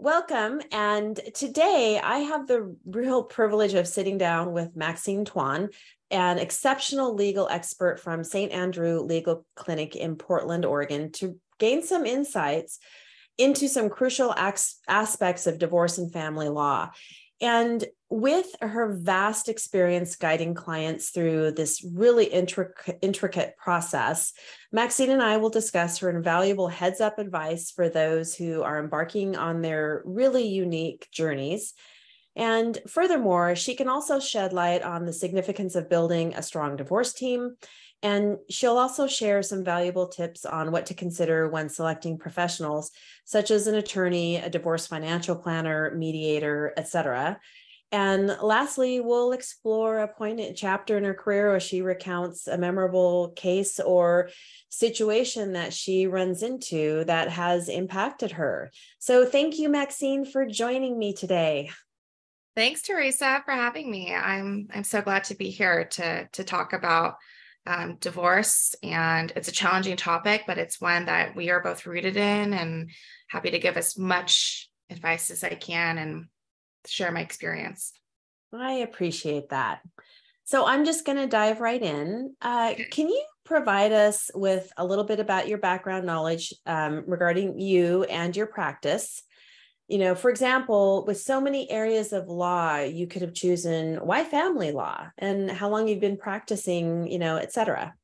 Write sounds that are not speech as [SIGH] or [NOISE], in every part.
welcome. And today I have the real privilege of sitting down with Maxine Tuan, an exceptional legal expert from St. Andrew Legal Clinic in Portland, Oregon, to gain some insights into some crucial aspects of divorce and family law. And with her vast experience guiding clients through this really intric- intricate process, Maxine and I will discuss her invaluable heads up advice for those who are embarking on their really unique journeys. And furthermore, she can also shed light on the significance of building a strong divorce team. And she'll also share some valuable tips on what to consider when selecting professionals, such as an attorney, a divorce financial planner, mediator, etc. And lastly, we'll explore a poignant chapter in her career where she recounts a memorable case or situation that she runs into that has impacted her. So thank you, Maxine, for joining me today. Thanks, Theresa, for having me. I'm I'm so glad to be here to to talk about um, divorce, and it's a challenging topic, but it's one that we are both rooted in, and happy to give as much advice as I can and share my experience. I appreciate that. So I'm just going to dive right in. Uh, can you provide us with a little bit about your background knowledge um, regarding you and your practice? You know, for example, with so many areas of law, you could have chosen why family law and how long you've been practicing, you know, et cetera.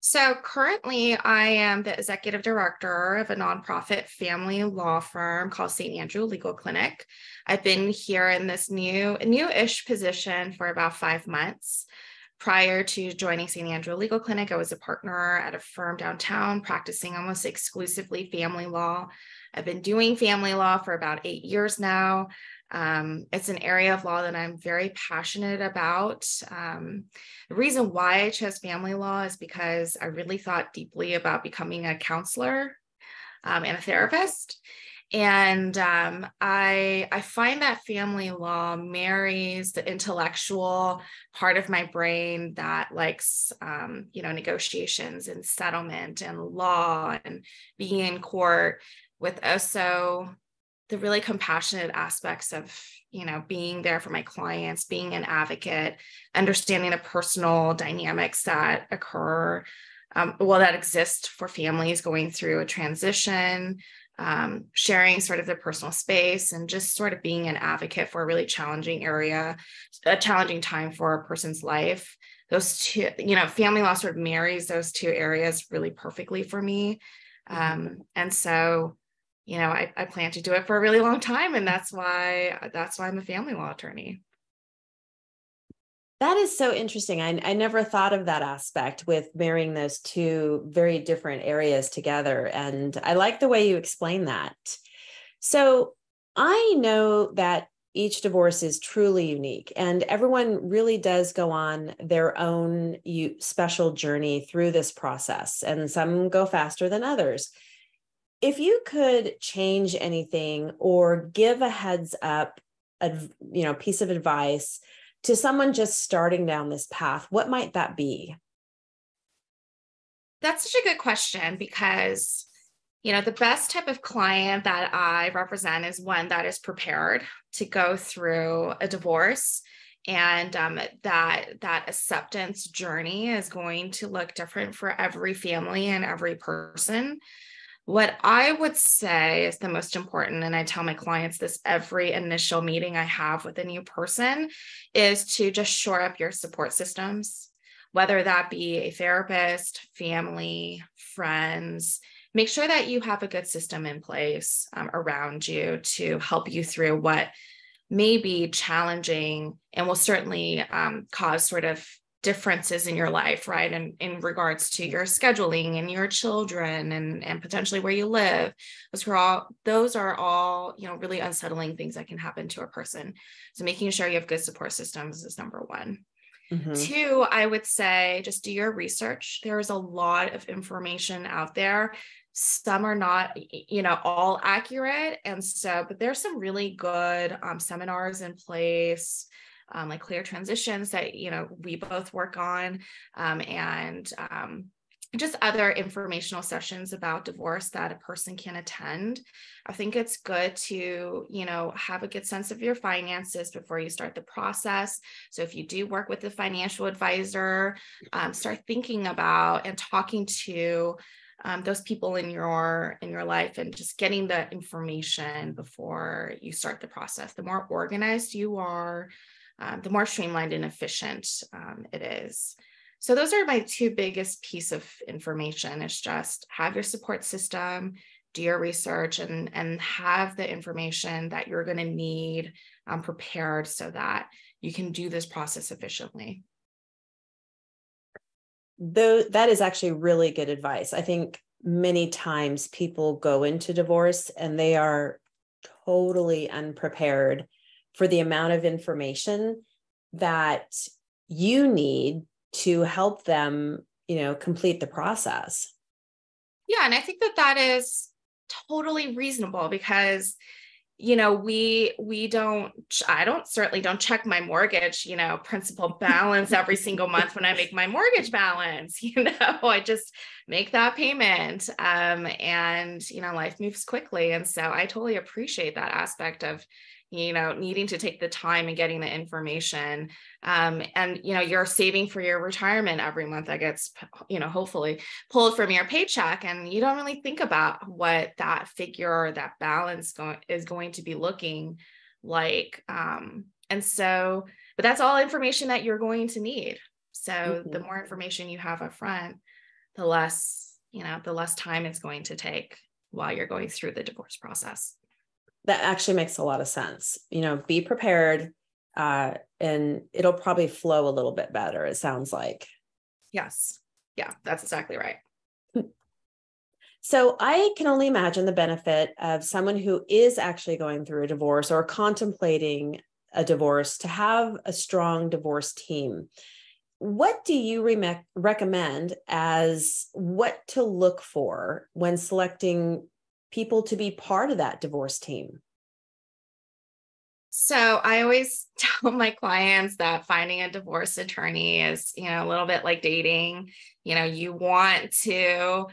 So currently, I am the executive director of a nonprofit family law firm called St. Andrew Legal Clinic. I've been here in this new, new-ish position for about five months. Prior to joining St. Andrew Legal Clinic, I was a partner at a firm downtown practicing almost exclusively family law. I've been doing family law for about eight years now. Um, it's an area of law that I'm very passionate about. Um, the reason why I chose family law is because I really thought deeply about becoming a counselor um, and a therapist. And um, I, I find that family law marries the intellectual part of my brain that likes, um, you know, negotiations and settlement and law and being in court with also the really compassionate aspects of you know being there for my clients being an advocate understanding the personal dynamics that occur um, well that exist for families going through a transition um, sharing sort of the personal space and just sort of being an advocate for a really challenging area a challenging time for a person's life those two you know family law sort of marries those two areas really perfectly for me mm-hmm. um, and so you know, I, I plan to do it for a really long time. And that's why that's why I'm a family law attorney. That is so interesting. I, I never thought of that aspect with marrying those two very different areas together. And I like the way you explain that. So I know that each divorce is truly unique and everyone really does go on their own special journey through this process and some go faster than others if you could change anything or give a heads up a you know piece of advice to someone just starting down this path what might that be? That's such a good question because you know the best type of client that i represent is one that is prepared to go through a divorce and um, that that acceptance journey is going to look different for every family and every person what I would say is the most important, and I tell my clients this every initial meeting I have with a new person, is to just shore up your support systems, whether that be a therapist, family, friends. Make sure that you have a good system in place um, around you to help you through what may be challenging and will certainly um, cause sort of differences in your life right? And in regards to your scheduling and your children and and potentially where you live. Those are all those are all you know really unsettling things that can happen to a person. So making sure you have good support systems is number one. Mm-hmm. two i would say just do your research. There is a lot of information out there. Some are not you know all accurate and so but there's some really good um, seminars in place um, like clear transitions that you know we both work on um, and um, just other informational sessions about divorce that a person can attend. I think it's good to, you know, have a good sense of your finances before you start the process. So if you do work with a financial advisor, um, start thinking about and talking to um, those people in your in your life and just getting the information before you start the process. The more organized you are, um, the more streamlined and efficient um, it is. So those are my two biggest piece of information is just have your support system, do your research and, and have the information that you're going to need um, prepared so that you can do this process efficiently. Though that is actually really good advice. I think many times people go into divorce and they are totally unprepared for the amount of information that you need to help them, you know, complete the process. Yeah, and I think that that is totally reasonable because you know we we don't i don't certainly don't check my mortgage you know principal [LAUGHS] balance every single month when i make my mortgage balance [LAUGHS] you know i just make that payment um, and you know life moves quickly and so i totally appreciate that aspect of you know needing to take the time and getting the information um, and you know you're saving for your retirement every month that gets you know hopefully pulled from your paycheck and you don't really think about what that figure or that balance is going to be looking like um, and so but that's all information that you're going to need so mm-hmm. the more information you have up front the less you know the less time it's going to take while you're going through the divorce process that actually makes a lot of sense. You know, be prepared uh, and it'll probably flow a little bit better, it sounds like. Yes. Yeah, that's exactly right. So I can only imagine the benefit of someone who is actually going through a divorce or contemplating a divorce to have a strong divorce team. What do you re- recommend as what to look for when selecting people to be part of that divorce team? So I always [LAUGHS] tell my clients that finding a divorce attorney is, you know, a little bit like dating. You know, you want to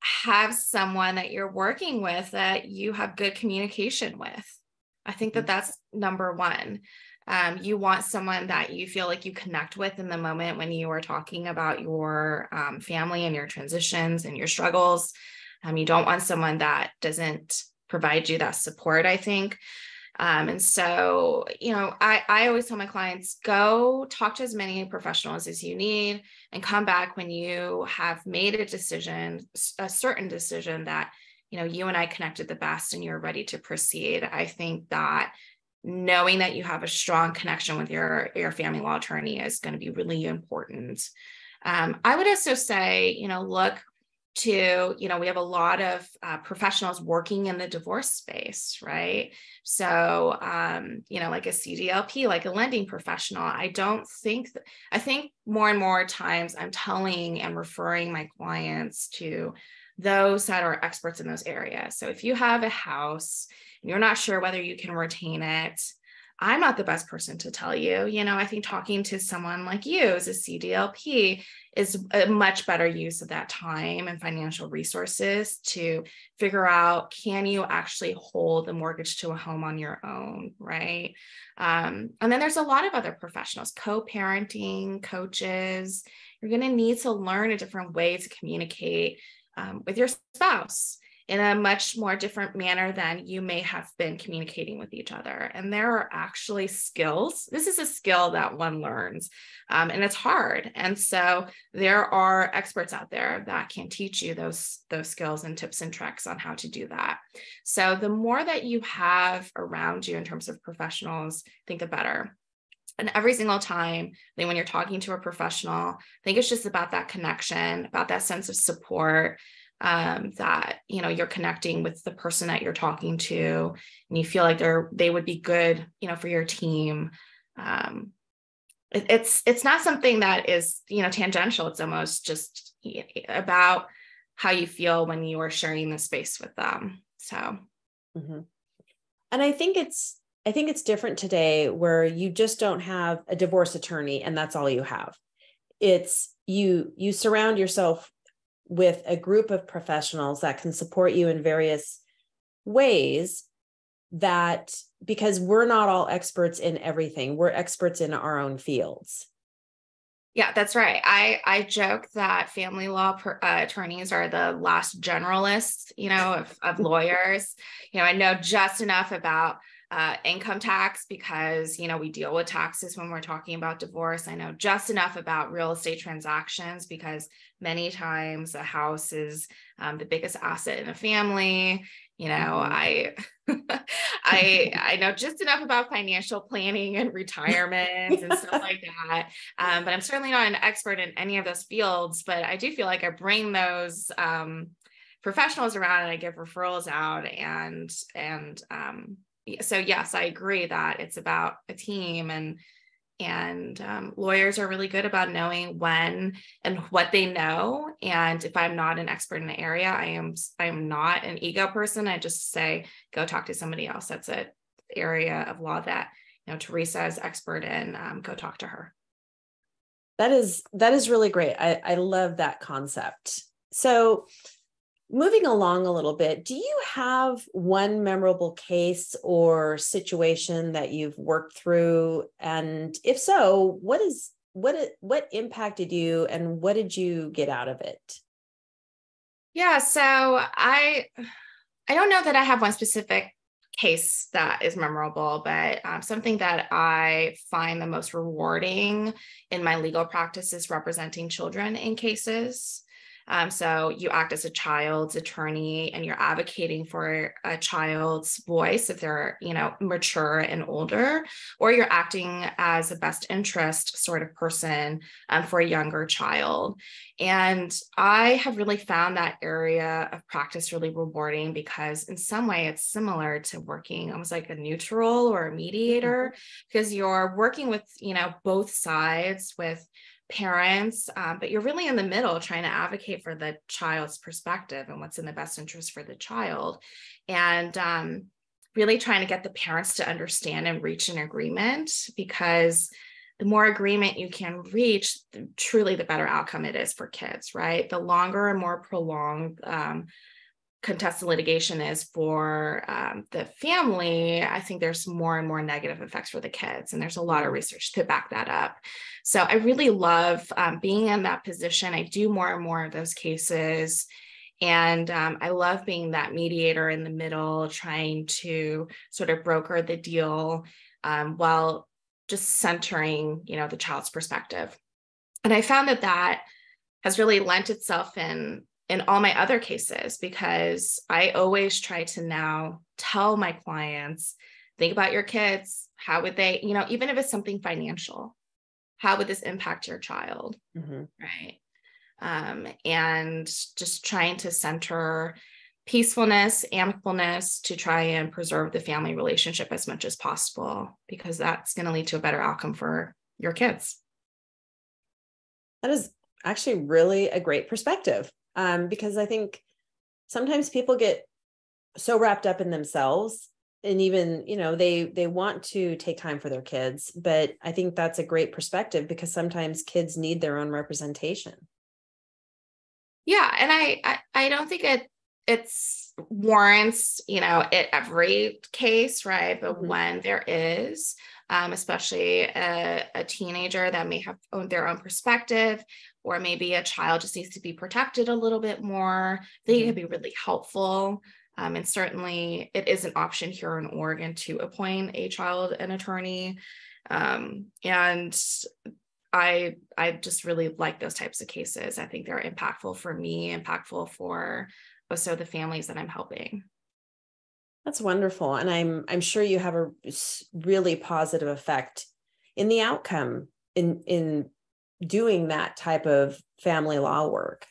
have someone that you're working with that you have good communication with. I think that mm-hmm. that's number one. Um, you want someone that you feel like you connect with in the moment when you are talking about your um, family and your transitions and your struggles. Um, you don't want someone that doesn't provide you that support, I think. Um, and so, you know, I, I always tell my clients go talk to as many professionals as you need and come back when you have made a decision, a certain decision that, you know, you and I connected the best and you're ready to proceed. I think that knowing that you have a strong connection with your, your family law attorney is going to be really important. Um, I would also say, you know, look to you know we have a lot of uh, professionals working in the divorce space right? So um, you know like a cdlp like a lending professional i don't think th- i think more and more times i'm telling and referring my clients to those that are experts in those areas. So if you have a house and you're not sure whether you can retain it I'm not the best person to tell you. You know, I think talking to someone like you as a CDLP is a much better use of that time and financial resources to figure out can you actually hold a mortgage to a home on your own, right? Um, and then there's a lot of other professionals, co parenting, coaches. You're going to need to learn a different way to communicate um, with your spouse in a much more different manner than you may have been communicating with each other. And there are actually skills. This is a skill that one learns, um, and it's hard. And so there are experts out there that can teach you those, those skills and tips and tricks on how to do that. So the more that you have around you in terms of professionals, I think the better. And every single time, when you're talking to a professional, I think it's just about that connection, about that sense of support, um, that you know you're connecting with the person that you're talking to and you feel like they're they would be good you know for your team. Um, it, it's it's not something that is you know tangential. It's almost just about how you feel when you are sharing the space with them. So. Mm-hmm. and i think it's i think it's different today where you just don't have a divorce attorney and that's all you have. It's you you surround yourself with a group of professionals that can support you in various ways that because we're not all experts in everything we're experts in our own fields. Yeah that's right. I i joke that family law per, uh, attorneys are the last generalists you know of, of lawyers. You know i know just enough about uh, income tax because you know we deal with taxes when we're talking about divorce. I know just enough about real estate transactions because many times a house is um, the biggest asset in a family. You know mm-hmm. i [LAUGHS] i i know just enough about financial planning and retirement and stuff like that. Um, but i'm certainly not an expert in any of those fields but i do feel like i bring those um, professionals around and i give referrals out and and um, so yes i agree that it's about a team and and um, lawyers are really good about knowing when and what they know. And if i'm not an expert in the area i am i am not an ego person. I just say go talk to somebody else that's an area of law that you know Theresa is expert in um, go talk to her. That is that is really great. I i love that concept. So moving along a little bit, do you have one memorable case or situation that you've worked through? And if so, what is what what impacted you and what did you get out of it? Yeah, so I I don't know that I have one specific case that is memorable, but um, something that I find the most rewarding in my legal practice is representing children in cases. Um, so you act as a child's attorney and you're advocating for a child's voice if they're, you know, mature and older, or you're acting as a best interest sort of person um, for a younger child. And I have really found that area of practice really rewarding because, in some way, it's similar to working almost like a neutral or a mediator mm-hmm. because you're working with, you know, both sides with parents, um, but you're really in the middle trying to advocate for the child's perspective and what's in the best interest for the child. And um, really trying to get the parents to understand and reach an agreement because the more agreement you can reach, truly the better outcome it is for kids, right? The longer and more prolonged um, contested litigation is for um, the family, I think there's more and more negative effects for the kids. And there's a lot of research to back that up. So I really love um, being in that position. I do more and more of those cases. And um, I love being that mediator in the middle, trying to sort of broker the deal um, while just centering, you know, the child's perspective. And I found that that has really lent itself in in all my other cases because I always try to now tell my clients think about your kids. How would they, you know, even if it's something financial, how would this impact your child? Mm-hmm. Right. Um, and just trying to center peacefulness, amicableness to try and preserve the family relationship as much as possible, because that's going to lead to a better outcome for your kids. That is actually really a great perspective um, because I think sometimes people get so wrapped up in themselves and even you know they they want to take time for their kids but i think that's a great perspective because sometimes kids need their own representation yeah and i i, I don't think it it's warrants you know it every case right but mm-hmm. when there is um, especially a, a, teenager that may have owned their own perspective or maybe a child just needs to be protected a little bit more. They can mm-hmm. be really helpful. Um, and certainly it is an option here in Oregon to appoint a child an attorney. Um, and I I just really like those types of cases. I think they're impactful for me, impactful for also the families that I'm helping. That's wonderful. And I'm I'm sure you have a really positive effect in the outcome in in doing that type of family law work?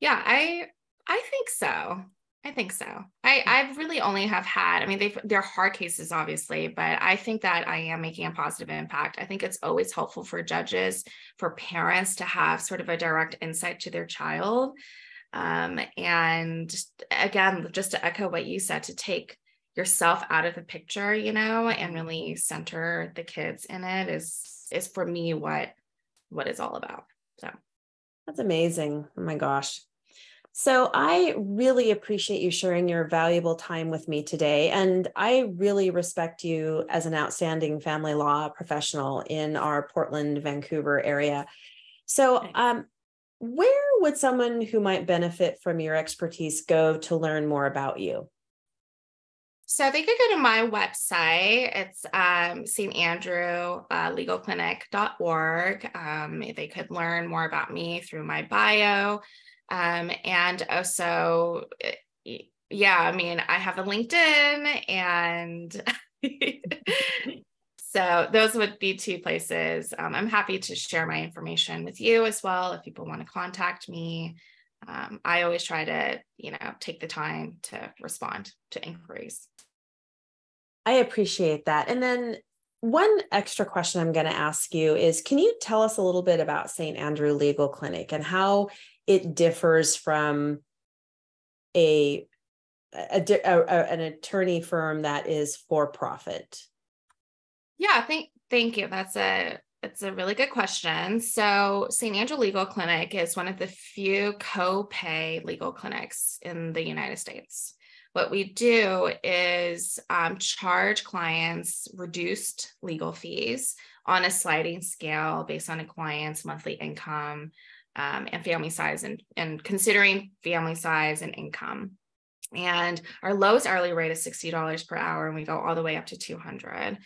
Yeah i i think so. I think so. I hmm. i've really only have had i mean they they're hard cases obviously but i think that i am making a positive impact. I think it's always helpful for judges for parents to have sort of a direct insight to their child. Um, and again just to echo what you said to take yourself out of the picture you know and really center the kids in it is is for me what what it's all about so That's amazing. Oh my gosh. So I really appreciate you sharing your valuable time with me today. And I really respect you as an outstanding family law professional in our Portland, Vancouver area. So, um, where would someone who might benefit from your expertise go to learn more about you? So they could go to my website. It's um, St. Andrew uh, legalclinic.org. Um, they could learn more about me through my bio. Um, and also, eh, yeah, I mean, I have a LinkedIn and [LAUGHS] [LAUGHS] so those would be two places. Um, I'm happy to share my information with you as well if people want to contact me. Um, I always try to, you know, take the time to respond to inquiries. I appreciate that. And then one extra question I'm going to ask you is can you tell us a little bit about St. Andrew Legal Clinic and how it differs from a, a, a, an attorney firm that is for profit? Yeah, thank thank you. That's a it's a really good question. So, St. Andrew Legal Clinic is one of the few co-pay legal clinics in the United States. What we do is um, charge clients reduced legal fees on a sliding scale based on a client's monthly income um, and family size, and, and considering family size and income. And our lowest hourly rate is $60 per hour, and we go all the way up to 200.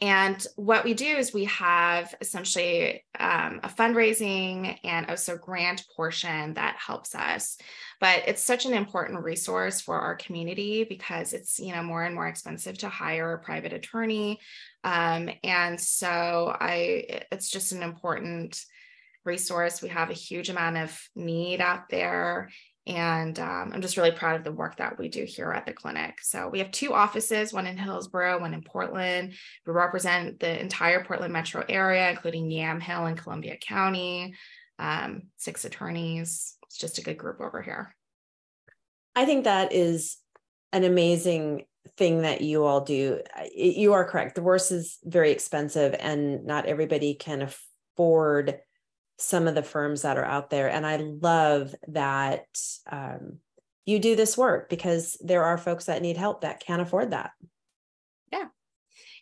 And what we do is we have essentially um, a fundraising and also grant portion that helps us. But it's such an important resource for our community because it's you know more and more expensive to hire a private attorney, um, and so I it's just an important resource. We have a huge amount of need out there, and um, I'm just really proud of the work that we do here at the clinic. So we have two offices, one in Hillsboro, one in Portland. We represent the entire Portland metro area, including Yamhill and Columbia County, um, six attorneys. It's just a good group over here. I think that is an amazing thing that you all do. You are correct. The divorce is very expensive and not everybody can afford some of the firms that are out there. And I love that um, you do this work because there are folks that need help that can't afford that. Yeah.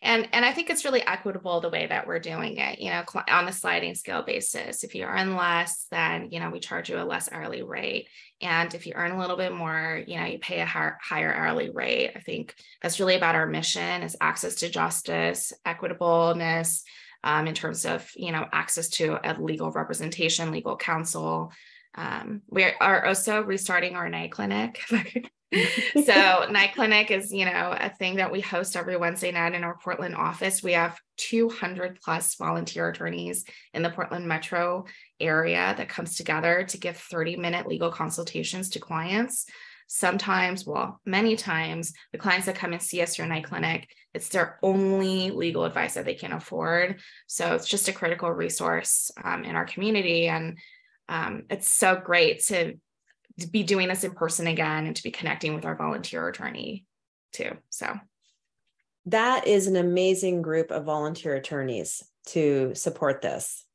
And, and I think it's really equitable the way that we're doing it, you know, on a sliding scale basis. If you earn less, then, you know, we charge you a less hourly rate. And if you earn a little bit more, you know, you pay a higher, higher hourly rate. I think that's really about our mission is access to justice, equitableness, um, in terms of you know access to a legal representation, legal counsel. Um, we are also restarting our night clinic. [LAUGHS] so night clinic is you know a thing that we host every Wednesday night in our Portland office. We have 200 plus volunteer attorneys in the Portland metro area that comes together to give 30 minute legal consultations to clients sometimes, well, many times, the clients that come and see us through night clinic, it's their only legal advice that they can afford. So it's just a critical resource um, in our community. And um, it's so great to, to be doing this in person again and to be connecting with our volunteer attorney too. So that is an amazing group of volunteer attorneys to support this.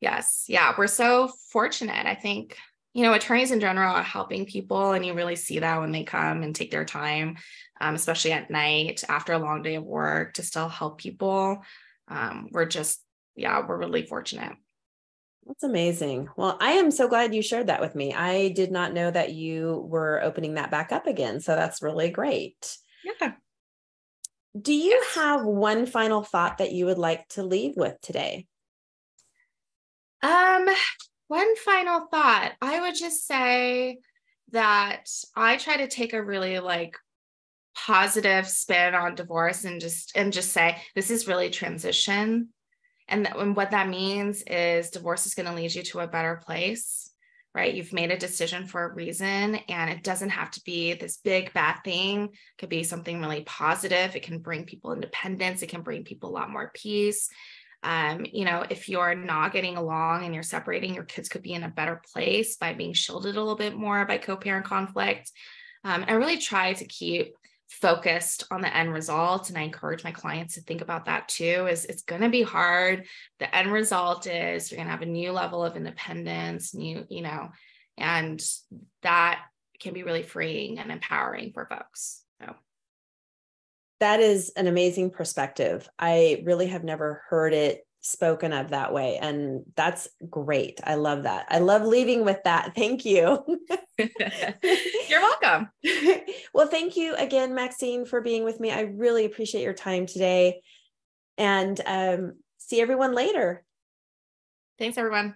Yes. Yeah. We're so fortunate. I think you know, attorneys in general are helping people, and you really see that when they come and take their time, um, especially at night after a long day of work, to still help people. Um, we're just, yeah, we're really fortunate. That's amazing. Well, I am so glad you shared that with me. I did not know that you were opening that back up again. So that's really great. Yeah. Do you yes. have one final thought that you would like to leave with today? Um, one final thought. I would just say that I try to take a really like positive spin on divorce and just and just say this is really transition. And, that, and what that means is divorce is going to lead you to a better place, right? You've made a decision for a reason, and it doesn't have to be this big bad thing. It could be something really positive. It can bring people independence. It can bring people a lot more peace um, you know, if you're not getting along and you're separating, your kids could be in a better place by being shielded a little bit more by co parent conflict. Um, I really try to keep focused on the end result and i encourage my clients to think about that too is it's going to be hard the end result is you're going to have a new level of independence new you know and that can be really freeing and empowering for folks that is an amazing perspective i really have never heard it spoken of that way. And that's great. I love that. I love leaving with that. Thank you. [LAUGHS] You're welcome. [LAUGHS] well, thank you again, Maxine, for being with me. I really appreciate your time today. And um, see everyone later. Thanks, everyone.